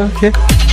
Okay.